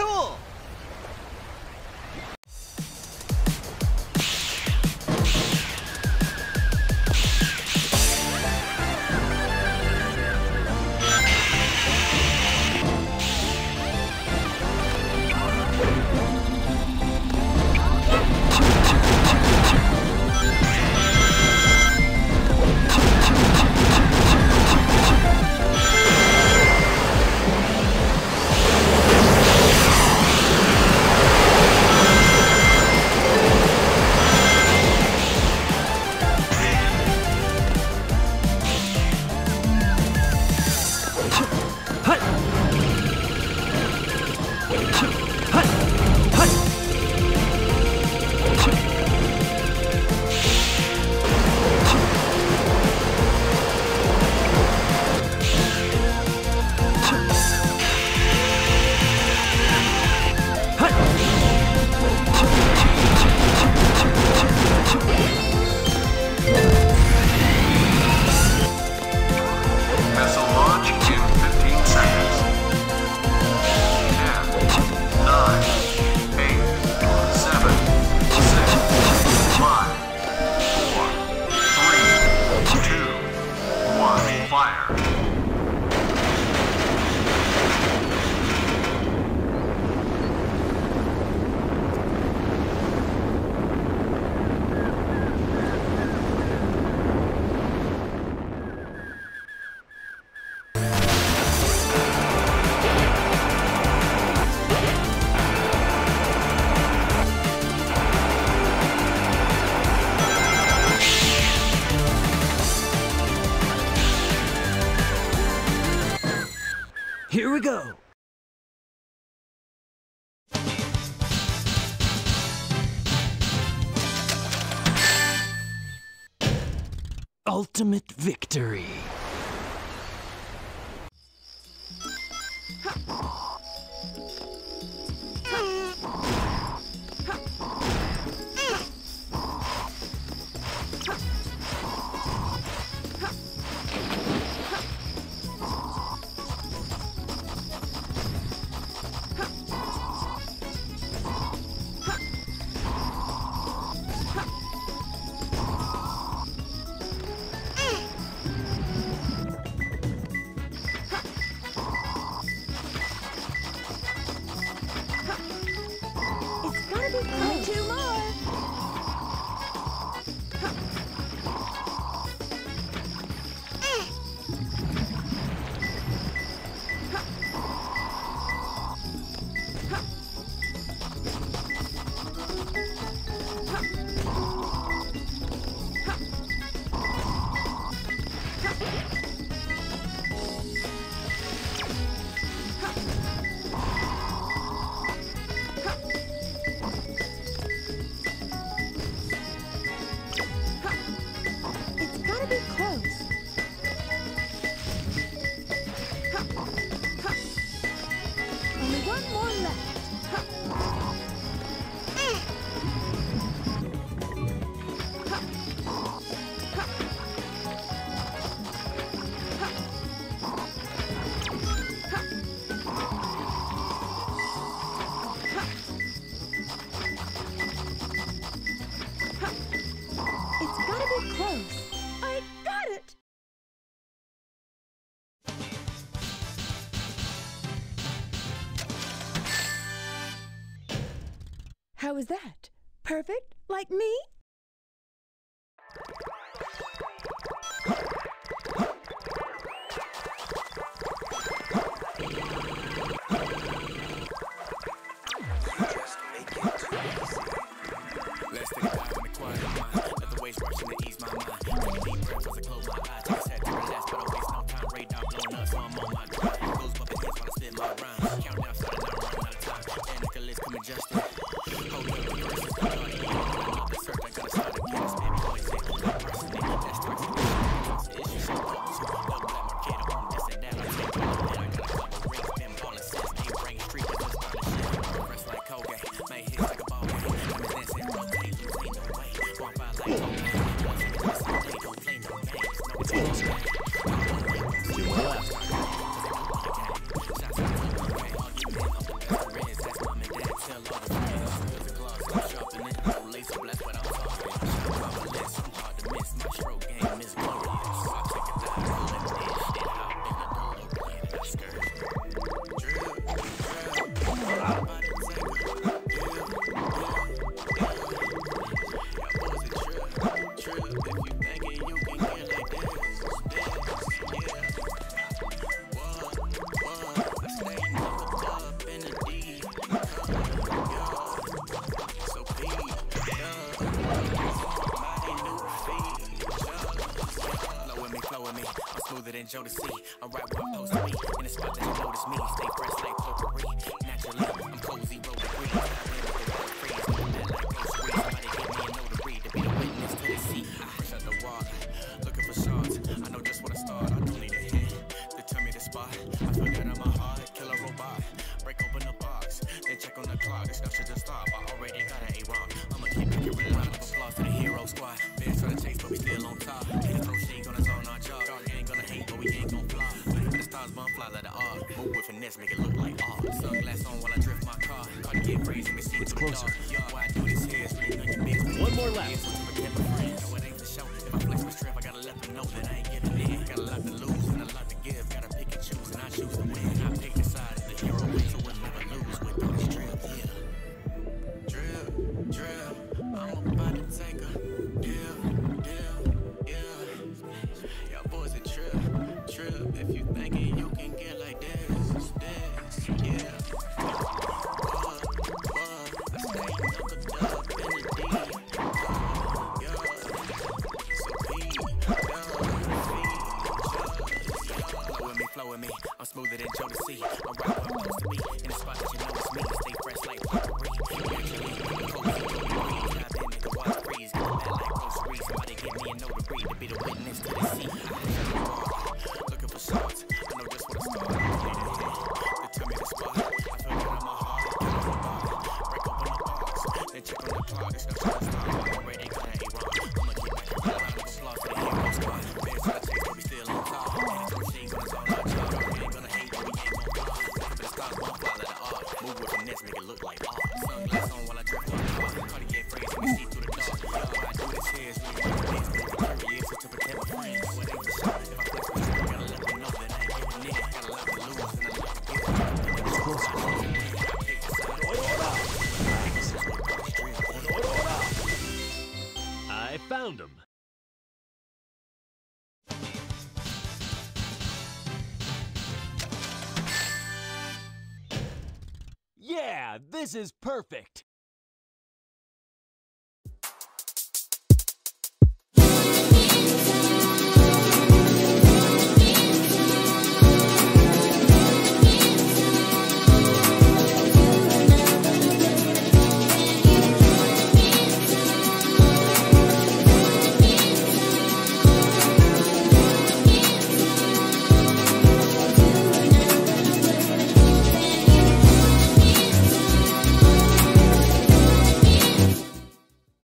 cool! Ultimate victory. Two more. How was that? Perfect? Like me? I'm right where I'm supposed to be. In the spot that you notice me. Stay fresh like potpourri. Naturally, I'm cozy, roll the breeze. I win with the water freeze. That like Reed. Somebody give me a note to be the witness to the sea. Fresh out the water. Looking for shards. I know just where to start. I don't need a hint to tell me the spot. I feel that my heart. Kill a robot. Break open the box. Then check on the clock. Discussion just stop. I already got an A-Rock. I'ma keep making a round of applause to the hero squad. Fans try to chase, but we still on top. Make it look like art. Sunglass on while I drift my car. Cartier crazy, me see It's the closer. dark. Than Joe to see. I'm right where I'm supposed to be. In the spot that you know it's me. Stay fresh like potpourri. Naturally, cozy, roll the breeze. Dive in, the water freeze. Get mad like Ghost Reed. Somebody give me a note to to be the witness to the sea. Look like on while I see through the dark. I do it is. Curious to my friends. If I flex my strength, gotta let them know that I ain't giving in. Got a lot to lose and a lot to give. I found him. This is perfect.